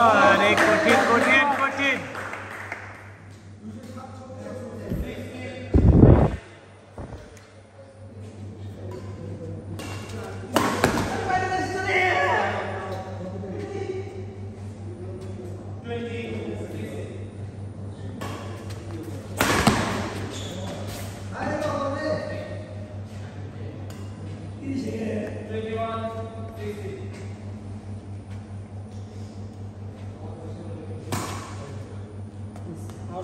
अरे कोठी कोठी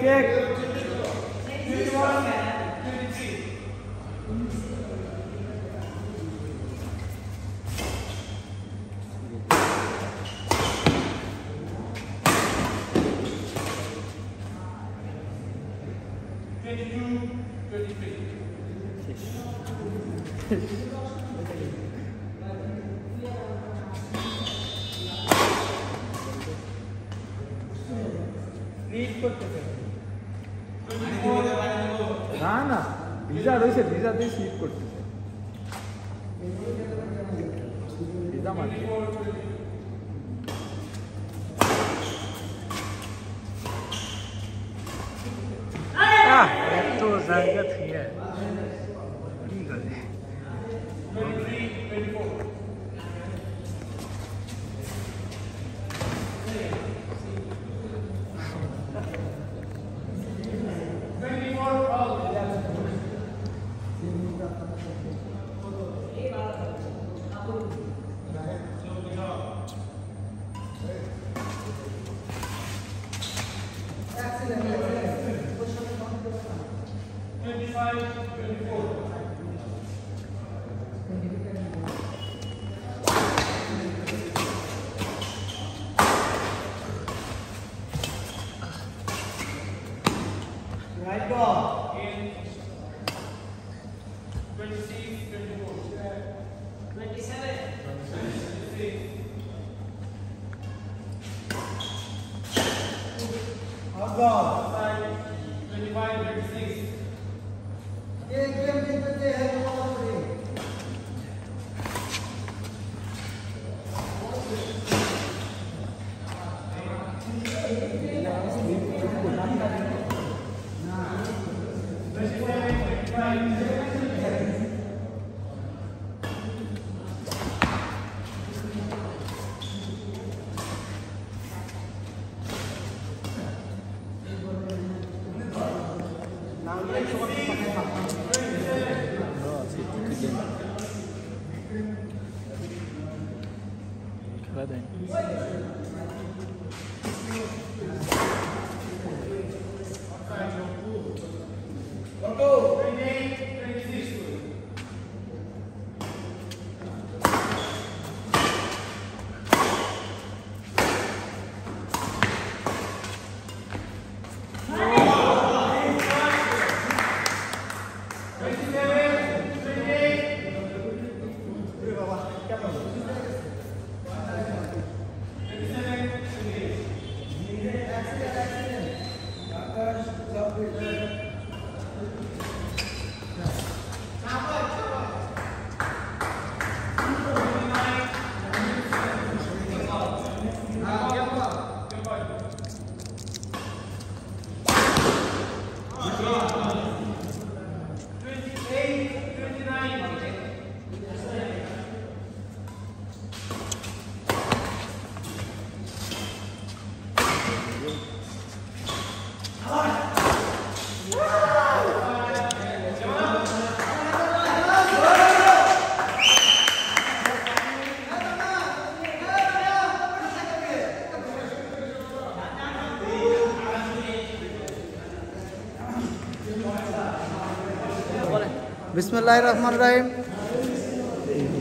kick, kick. Please put the না না ভিজা রয়েছে ভিজাতেই স্লিপ করতেছে ভিজা মানে আহ, এত জায়গা থেকে God. Vai, Dani. Cortou! Good job. বিসমুল্লাহ রহমান রাহিম।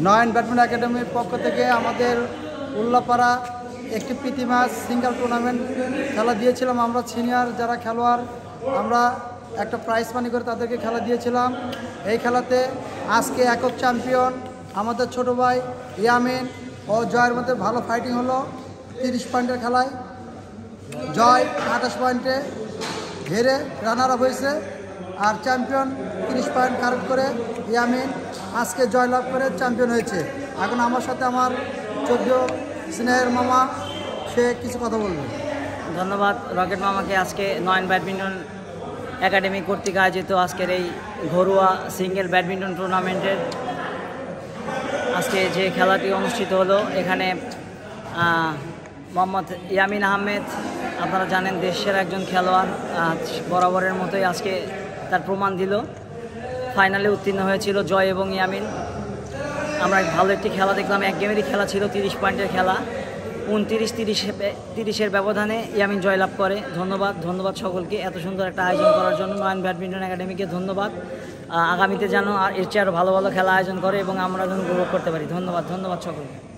নয়ন ব্যাডমিন্টন একাডেমির পক্ষ থেকে আমাদের উল্লাপাড়া একটি প্রীতি ম্যাচ সিঙ্গেল টুর্নামেন্ট খেলা দিয়েছিলাম আমরা সিনিয়র যারা খেলোয়াড়, আমরা একটা প্রাইজ মানি করে তাদেরকে খেলা দিয়েছিলাম। এই খেলাতে আজকে একক চ্যাম্পিয়ন আমাদের ছোট ভাই ইয়ামিন ও জয়ের মধ্যে ভালো ফাইটিং হলো, তিরিশ পয়েন্টের খেলায়। জয় আঠাশ পয়েন্টে হেরে রানার আপ হয়েছে। আর চ্যাম্পিয়ন তিরিশ পয়েন্ট কারেক্ট করে ইয়ামিন আজকে জয়লাভ করে চ্যাম্পিয়ন হয়েছে। এখন আমার সাথে আমার চোদ্দ স্নেহের মামা, সে কিছু কথা বলবে। ধন্যবাদ রকেট মামাকে আজকে নয়ন ব্যাডমিন্টন একাডেমি কর্তৃক আয়োজিত আজকের এই ঘরোয়া সিঙ্গেল ব্যাডমিন্টন টুর্নামেন্টের আজকে যে খেলাটি অনুষ্ঠিত হলো, এখানে মোহাম্মদ ইয়ামিন আহমেদ, আপনারা জানেন দেশের একজন খেলোয়াড় বরাবরের মতোই আজকে তার প্রমাণ দিল। ফাইনালে উত্তীর্ণ হয়েছিল জয় এবং ইয়ামিন। আমরা ভালো একটি খেলা দেখলাম, এক গেমেরই খেলা ছিল, তিরিশ পয়েন্টের খেলা। উনতিরিশ, তিরিশ, তিরিশের ব্যবধানে ইয়ামিন জয়লাভ করে। ধন্যবাদ ধন্যবাদ সকলকে। এত সুন্দর একটা আয়োজন করার জন্য নয়ন ব্যাডমিন্টন একাডেমিকে ধন্যবাদ। আগামীতে যেন আর এর চেয়ে আরও ভালো ভালো খেলা আয়োজন করে এবং আমরা যেন উপভোগ করতে পারি। ধন্যবাদ ধন্যবাদ সকলকে।